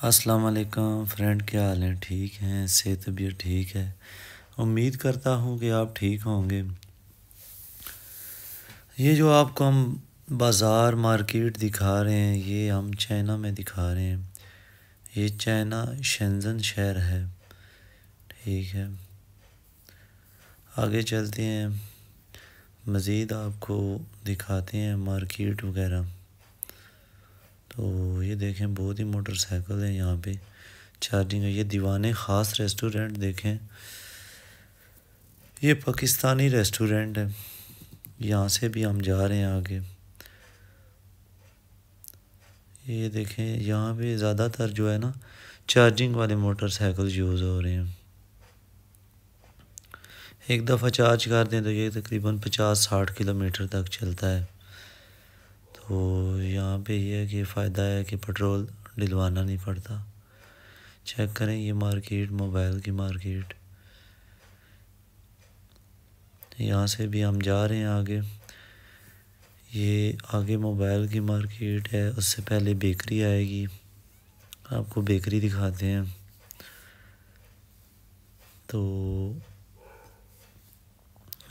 अस्सलाम वालेकुम फ्रेंड, क्या हाल है? ठीक हैं? सेहत, तबीयत ठीक है? उम्मीद करता हूँ कि आप ठीक होंगे। ये जो आपको हम बाज़ार मार्केट दिखा रहे हैं, ये हम चाइना में दिखा रहे हैं। ये चाइना शेंजन शहर है। ठीक है। आगे चलते हैं। मज़ीद आपको दिखाते हैं मार्केट वगैरह। तो ये देखें, बहुत ही मोटरसाइकिल है यहाँ पे। चार्जिंग है, ये दीवाने ख़ास रेस्टोरेंट देखें। ये पाकिस्तानी रेस्टोरेंट है। यहाँ से भी हम जा रहे हैं आगे। ये देखें, यहाँ पे ज़्यादातर जो है ना, चार्जिंग वाले मोटरसाइकिल यूज़ हो रहे हैं। एक दफ़ा चार्ज कर दें तो ये तकरीबन पचास साठ किलोमीटर तक चलता है। तो यहाँ पे ये है कि फ़ायदा है कि पेट्रोल डलवाना नहीं पड़ता। चेक करें ये मार्केट, मोबाइल की मार्केट। यहाँ से भी हम जा रहे हैं आगे। ये आगे मोबाइल की मार्केट है, उससे पहले बेकरी आएगी। आपको बेकरी दिखाते हैं। तो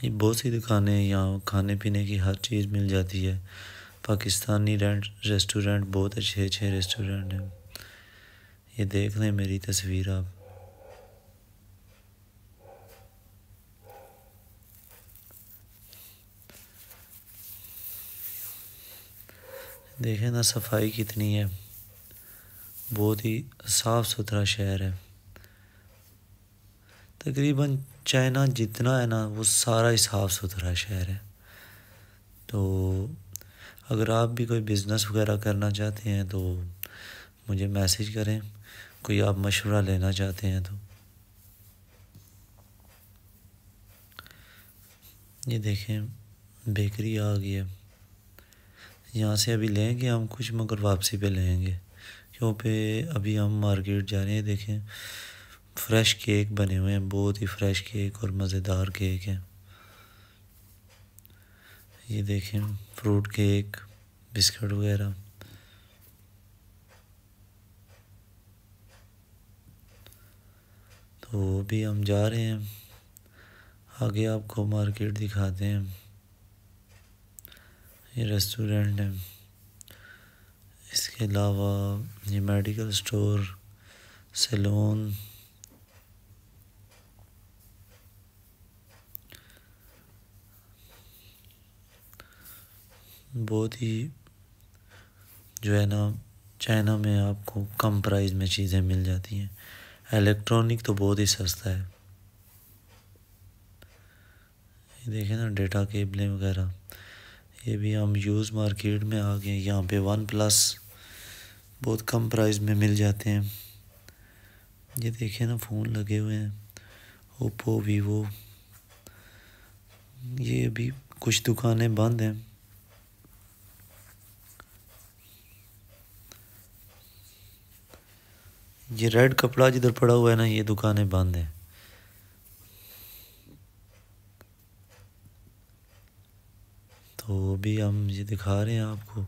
ये बहुत सी दुकानें हैं, यहाँ खाने पीने की हर चीज़ मिल जाती है। पाकिस्तानी रेंट रेस्टोरेंट बहुत अच्छे अच्छे रेस्टोरेंट हैं। ये देख लें मेरी तस्वीर आप। देखें ना सफ़ाई कितनी है। बहुत ही साफ़ सुथरा शहर है। तकरीबन चाइना जितना है ना, वो सारा ही साफ़ सुथरा शहर है। तो अगर आप भी कोई बिज़नेस वगैरह करना चाहते हैं तो मुझे मैसेज करें। कोई आप मशवरा लेना चाहते हैं तो। ये देखें बेकरी आ गई है। यहाँ से अभी लेंगे हम कुछ, मगर वापसी पे लेंगे। क्योंकि अभी हम मार्केट जा रहे हैं देखें। फ्रेश केक बने हुए हैं, बहुत ही फ्रेश केक और मज़ेदार केक हैं। ये देखें फ्रूट केक बिस्किट वगैरह। तो वो भी हम जा रहे हैं। आगे आपको मार्केट दिखाते हैं। ये रेस्टोरेंट है। इसके अलावा ये मेडिकल स्टोर सैलून बहुत ही जो है ना, चाइना में आपको कम प्राइस में चीज़ें मिल जाती हैं। इलेक्ट्रॉनिक तो बहुत ही सस्ता है। ये देखें ना, डेटा केबलें वगैरह। ये भी हम यूज़ मार्केट में आ गए, यहाँ पे वन प्लस बहुत कम प्राइस में मिल जाते हैं। ये देखें ना, फ़ोन लगे हुए हैं, ओप्पो, वीवो। ये भी कुछ दुकानें बंद हैं। ये रेड कपड़ा जिधर पड़ा हुआ है ना, ये दुकानें बंद हैं। तो भी हम ये दिखा रहे हैं आपको,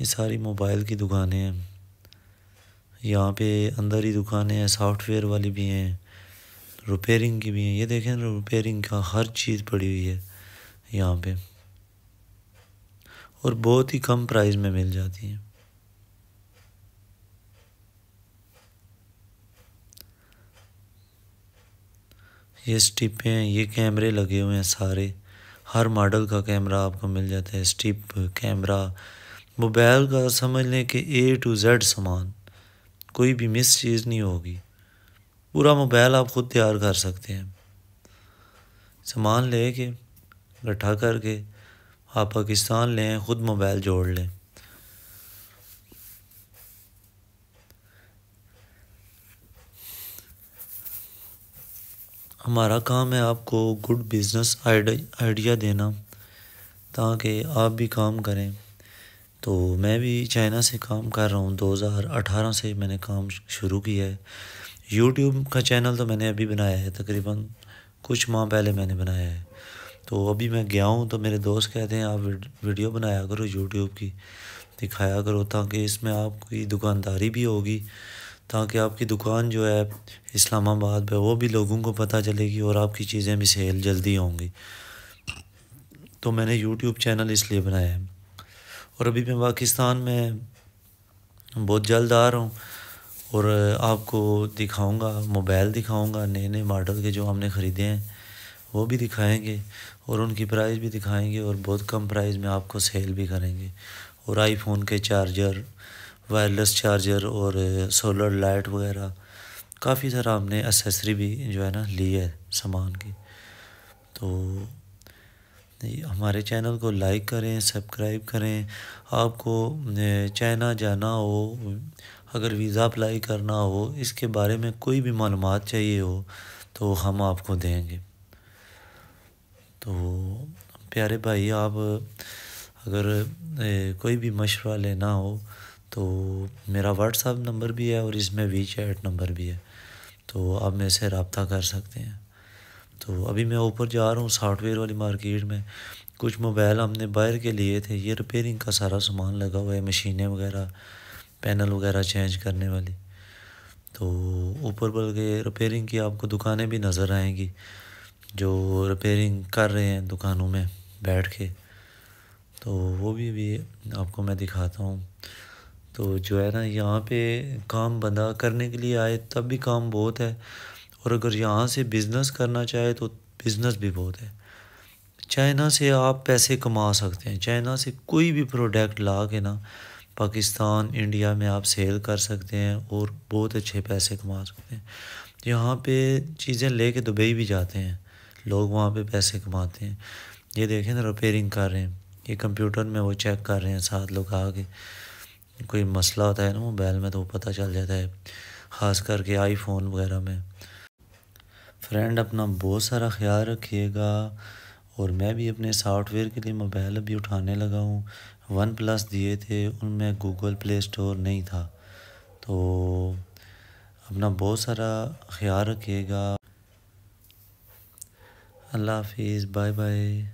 ये सारी मोबाइल की दुकानें हैं। यहाँ पे अंदर ही दुकानें हैं, सॉफ्टवेयर वाली भी हैं रिपेयरिंग की भी हैं। ये देखें रिपेयरिंग का हर चीज़ पड़ी हुई है यहाँ पे। और बहुत ही कम प्राइस में मिल जाती हैं। ये स्टिपें हैं, ये कैमरे लगे हुए हैं सारे। हर मॉडल का कैमरा आपको मिल जाता है, स्टिप, कैमरा। मोबाइल का समझ लें कि ए टू जेड सामान, कोई भी मिस चीज़ नहीं होगी। पूरा मोबाइल आप ख़ुद तैयार कर सकते हैं। सामान ले के इकट्ठा करके आप पाकिस्तान लें, ख़ुद मोबाइल जोड़ लें। हमारा काम है आपको गुड बिज़नेस आइडिया देना, ताकि आप भी काम करें। तो मैं भी चाइना से काम कर रहा हूँ 2018 से मैंने काम शुरू किया है। यूट्यूब का चैनल तो मैंने अभी बनाया है, तकरीबन कुछ माह पहले मैंने बनाया है। तो अभी मैं गया हूँ तो मेरे दोस्त कहते हैं, आप वीडियो बनाया करो यूट्यूब की, दिखाया करो, ताकि इसमें आपकी दुकानदारी भी होगी ताकि आपकी दुकान जो है, इस्लामाबाद पे, वो भी लोगों को पता चलेगी और आपकी चीज़ें भी सेल जल्दी होंगी। तो मैंने यूट्यूब चैनल इसलिए बनाया है। और अभी मैं पाकिस्तान में बहुत जल्द आ रहा हूँ और आपको दिखाऊँगा, मोबाइल दिखाऊँगा नए नए मॉडल के जो हमने ख़रीदे हैं, वो भी दिखाएँगे और उनकी प्राइस भी दिखाएँगे और बहुत कम प्राइस में आपको सेल भी करेंगे। और आईफोन के चार्जर वायरलेस चार्जर और सोलर लाइट वगैरह, काफ़ी सारा हमने एसेसरी भी जो है ना ली है सामान की। तो हमारे चैनल को लाइक करें सब्सक्राइब करें। आपको चाइना जाना हो, अगर वीज़ा अप्लाई करना हो, इसके बारे में कोई भी मालूम चाहिए हो तो हम आपको देंगे। तो प्यारे भाई, आप अगर कोई भी मशवरा लेना हो तो मेरा व्हाट्सअप नंबर भी है और इसमें वी चैट नंबर भी है। तो आप मेरे से रबता कर सकते हैं। तो अभी मैं ऊपर जा रहा हूँ सॉफ्टवेयर वाली मार्केट में। कुछ मोबाइल हमने बाहर के लिए थे। ये रिपेयरिंग का सारा सामान लगा हुआ है, मशीनें वगैरह पैनल वगैरह चेंज करने वाली। तो ऊपर बल के रिपेयरिंग की आपको दुकानें भी नज़र आएँगी। जो रिपेयरिंग कर रहे हैं दुकानों में बैठ के। तो वो भी अभी आपको मैं दिखाता हूँ। तो जो है ना, यहाँ पे काम बंदा करने के लिए आए, तब भी काम बहुत है। और अगर यहाँ से बिज़नेस करना चाहे तो बिज़नेस भी बहुत है। चाइना से आप पैसे कमा सकते हैं। चाइना से कोई भी प्रोडक्ट ला के ना, पाकिस्तान, इंडिया में आप सेल कर सकते हैं और बहुत अच्छे पैसे कमा सकते हैं। यहाँ पे चीज़ें ले के दुबई भी जाते हैं। लोग वहाँ पे पैसे कमाते हैं। ये देखें ना रिपेयरिंग कर रहे हैं। ये कंप्यूटर में वो चेक कर रहे हैं साथ लोग आके। कोई मसला होता है ना मोबाइल में तो वो पता चल जाता है, ख़ास करके आईफोन वगैरह में। फ्रेंड अपना बहुत सारा ख्याल रखिएगा और मैं भी अपने सॉफ्टवेयर के लिए मोबाइल अभी उठाने लगा हूँ। वन प्लस दिए थे, उनमें गूगल प्ले स्टोर नहीं था। तो अपना बहुत सारा ख्याल रखिएगा। अल्लाह हाफिज़ बाय बाय